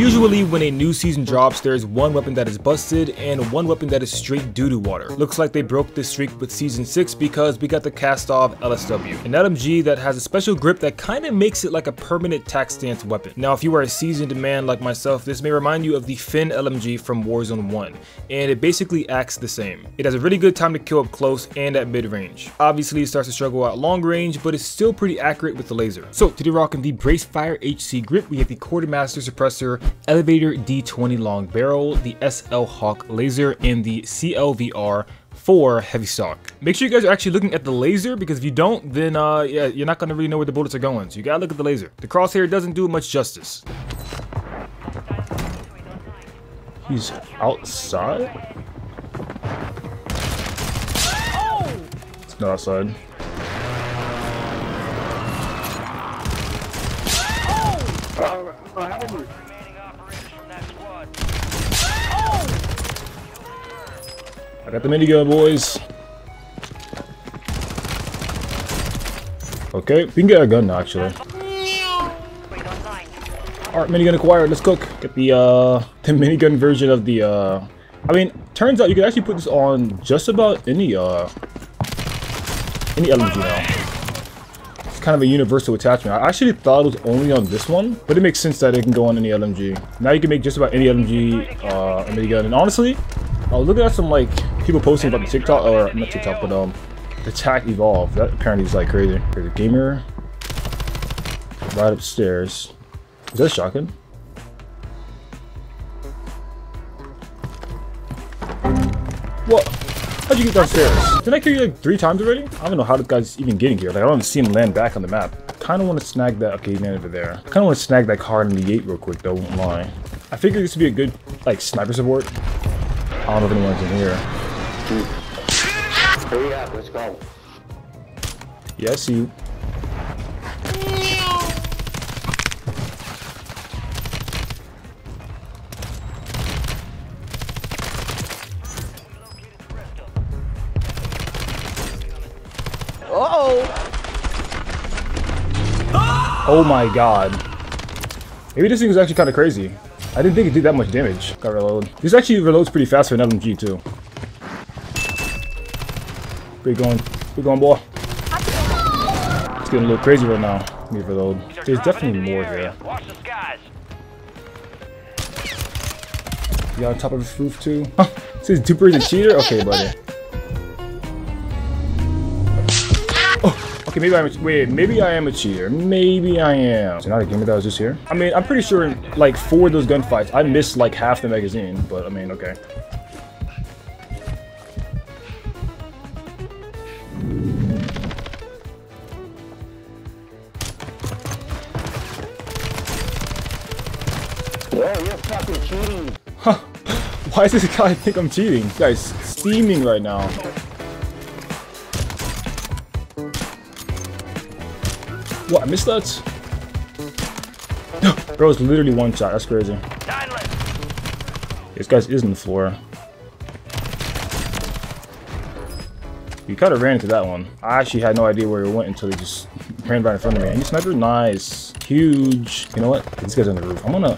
Usually when a new season drops, there's one weapon that is busted and one weapon that is straight doo-doo water. Looks like they broke this streak with season 6 because we got the Kastov LSW, an LMG that has a special grip that kind of makes it like a permanent tac stance weapon. Now if you are a seasoned man like myself, this may remind you of the Finn LMG from Warzone 1, and it basically acts the same. It has a really good time to kill up close and at mid range. Obviously it starts to struggle at long range, but it's still pretty accurate with the laser. So today rocking the Brace Fire HC grip, we have the Quartermaster Suppressor, Elevator D20 long barrel, the SL Hawk laser, and the CLVR for heavy stock. Make sure you guys are actually looking at the laser because if you don't, then uh, yeah, you're not gonna really know where the bullets are going. So you gotta look at the laser. The crosshair doesn't do much justice. He's outside? It's not outside. I got the minigun, boys. Okay, we can get a gun now, actually. Alright, minigun acquired. Let's cook. Get the uh the minigun version of the uh I mean, turns out you can actually put this on just about any uh any LMG now. It's kind of a universal attachment. I actually thought it was only on this one, but it makes sense that it can go on any LMG. Now you can make just about any LMG uh minigun. And honestly, I was looking at some like people posting about the TikTok or not TikTok, but um the TAC Evolve. That apparently is like crazy. A gamer right upstairs. Is that shotgun? What? How'd you get downstairs? Didn't I kill you like three times already? I don't know how the guy's even getting here. Like, I don't even see him land back on the map. Kinda wanna snag that. Okay, landed over there. Kinda wanna snag that card in the gate real quick though, won't lie. I figured this would be a good, like, sniper support. I don't know if anyone's in here. Hurry up, let's go. Yeah, I see you. Oh my god. Maybe this thing was actually kind of crazy. I didn't think it did that much damage. Got reload. This actually reloads pretty fast for an LMG too. Where you going? Where you going, boy? It's getting a little crazy right now. Me reload. There's definitely more here. You on top of this roof too? Huh? Says Duper is a cheater? Okay, buddy. Okay, maybe I'm a, wait, maybe I am a cheater. Maybe I am. So not a gamer that was just here? I mean, I'm pretty sure, like, for those gunfights, I missed, like, half the magazine, but, I mean, okay. Yo, you're fucking cheating. Why does this guy think I'm cheating? This guy's steaming right now. What, I missed that? Bro, it's literally one shot. That's crazy. This guy's is on the floor. You kind of ran into that one. I actually had no idea where it went until he just ran right in front of me. And you sniper? Nice. Huge. You know what? This guy's on the roof. I'm gonna...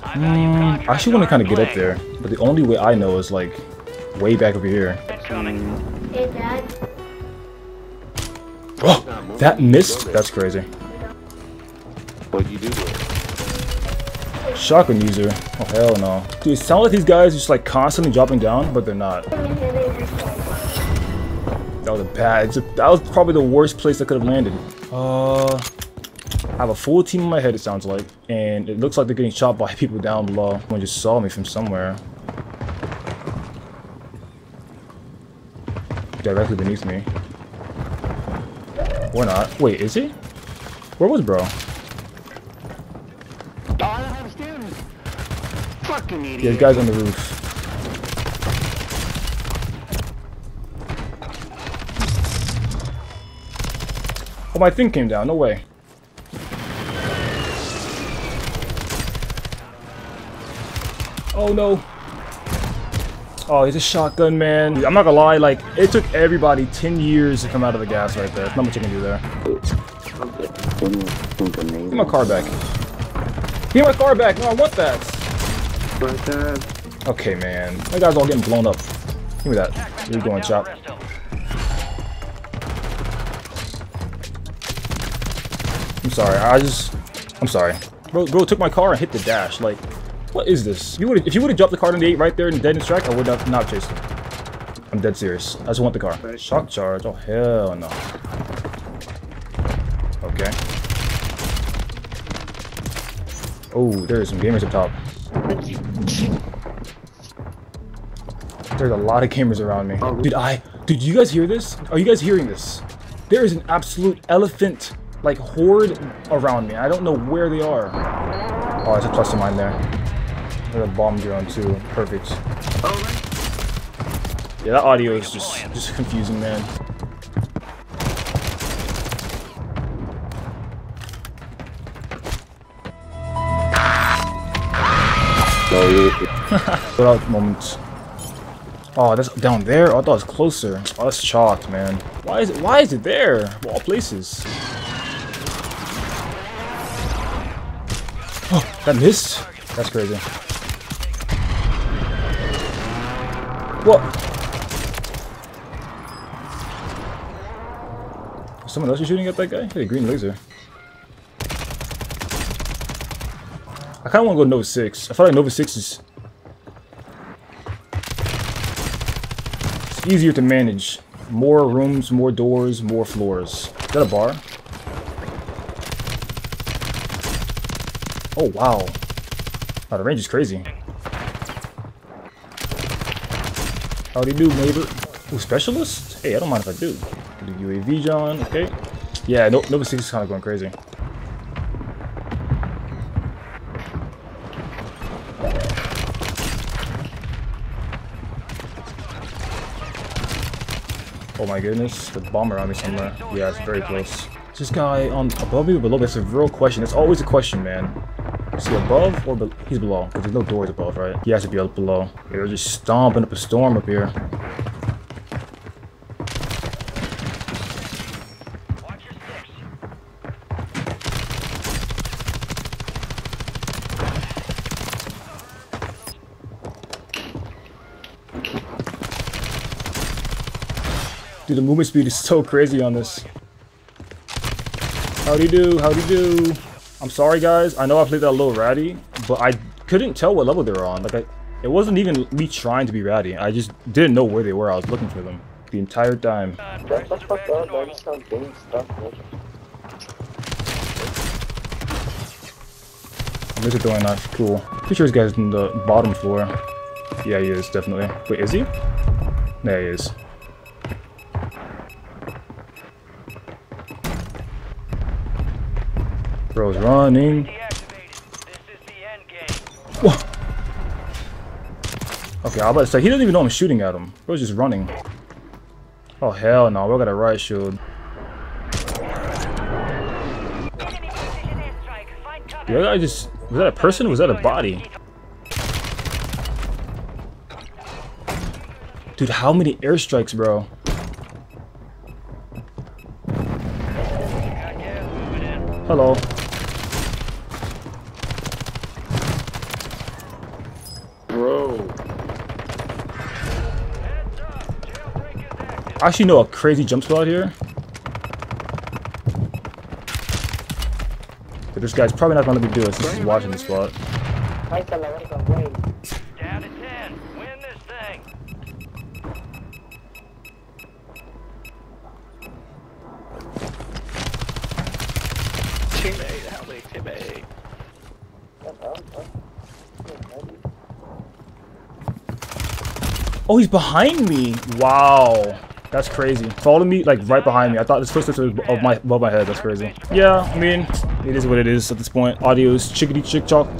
Mm, I actually want to kind of get up there. But the only way I know is, like, way back over here. Hey, Dad. Oh, that missed? That's crazy. What'd you do? Shotgun user. Oh, hell no. Dude, it sounds like these guys are just, like, constantly dropping down, but they're not. That was a bad. A, that was probably the worst place I could have landed. Uh, I have a full team in my head. It sounds like, and it looks like they're getting shot by people down below. One just saw me from somewhere, directly beneath me. Or not. Wait, is he? Where was bro? I don't have stairs. Fucking idiot. Yeah, the guy's on the roof. Oh, my thing came down. No way. Oh, no. Oh, he's a shotgun, man. I'm not gonna lie, like, it took everybody 10 years to come out of the gas right there. Not much I can do there. Get my car back. Give my car back. No, I want that. Okay, man. My guy's all getting blown up. Give me that. Where you going, Chop? I'm sorry. I just... I'm sorry. Bro, bro took my car and hit the dash. Like, what is this? You would if you would have dropped the car on the 8 right there and dead in strike, I would have not chased him. I'm dead serious. I just want the car. Shock charge. Oh, hell no. Okay. Oh, there's some gamers up top. There's a lot of gamers around me. Oh. Dude, I... Dude, you guys hear this? Are you guys hearing this? There is an absolute elephant, like, horde around me. I don't know where they are. Oh, there's a plus cluster mine there. There's a bomb drone, too. Perfect. Yeah, that audio is just, just confusing, man. Put out moments. Oh, that's down there? Oh, I thought it was closer. Oh, that's chalked, man. Why is it? Why is it there? Of all places. Oh, that missed. That's crazy. What? Someone else is shooting at that guy? Hey, green laser. I kind of want to go Nova 6. I feel like Nova 6 is It's easier to manage. More rooms, more doors, more floors. Is that a bar? Oh, wow. Oh, the range is crazy. Howdy do, neighbor. Ooh, specialist? Hey, I don't mind if I do. Do UAV, John. Okay. Yeah, no, Nova 6 is kind of going crazy. Oh my goodness, the bomb around me somewhere. Yeah, it's very close. This guy on above me below me? That's a real question. It's always a question, man. Is he above or be he's below? Because there's no doors above, right? He has to be up below. They're just stomping up a storm up here. Dude, the movement speed is so crazy on this. Howdy do, howdy do. I'm sorry guys, I know I played that a little ratty, but I couldn't tell what level they were on. Like, I, it wasn't even me trying to be ratty. I just didn't know where they were. I was looking for them the entire time. That's what's fucked up, man. It's not doing stuff. There's a throwing knife. Cool. Pretty sure this guy's in the bottom floor. Yeah, he is, definitely. Wait, is he? There he is. Bro's running. Okay, I was about to say, he doesn't even know I'm shooting at him. Bro's just running. Oh, hell no. Bro got a riot shield. Other guy just... Was that a person was that a body? Dude, how many airstrikes, bro? Hello. Bro. Heads up. Jailbreak is active. I actually know a crazy jump spot here. But this guy's probably not gonna be doing do it since he's watching the spot. Down to 10. Win this thing. Teammate, help me, teammate. Oh, he's behind me. Wow. That's crazy. Followed me like right behind me. I thought his footsteps were of my above my head. That's crazy. Yeah, I mean, it is what it is at this point. Audio is chickadee chick chalk